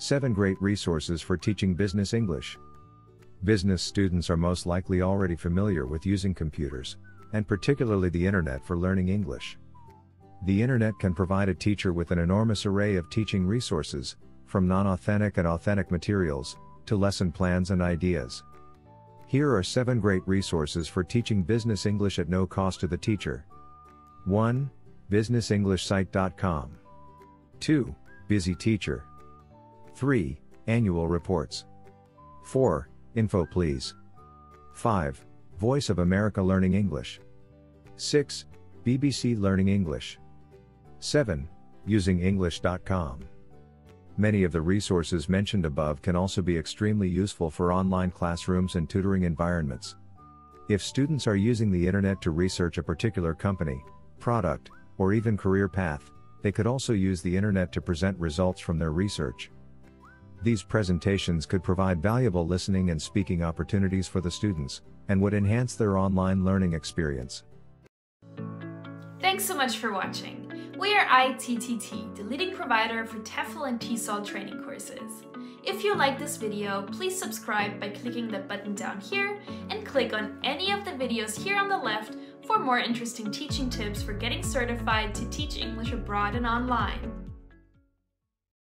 7 Great Resources for Teaching Business English. Business students are most likely already familiar with using computers, and particularly the internet for learning English. The internet can provide a teacher with an enormous array of teaching resources, from non authentic and authentic materials, to lesson plans and ideas. Here are 7 great resources for teaching business English at no cost to the teacher. 1. BusinessEnglishSite.com. 2. Busy Teacher. 3. Annual Reports. 4. Info Please. 5. Voice of America Learning English. 6. BBC Learning English. 7. UsingEnglish.com. Many of the resources mentioned above can also be extremely useful for online classrooms and tutoring environments. If students are using the internet to research a particular company, product, or even career path, they could also use the internet to present results from their research. These presentations could provide valuable listening and speaking opportunities for the students, and would enhance their online learning experience. Thanks so much for watching. We are ITTT, the leading provider for TEFL and TESOL training courses. If you like this video, please subscribe by clicking the button down here and click on any of the videos here on the left for more interesting teaching tips for getting certified to teach English abroad and online.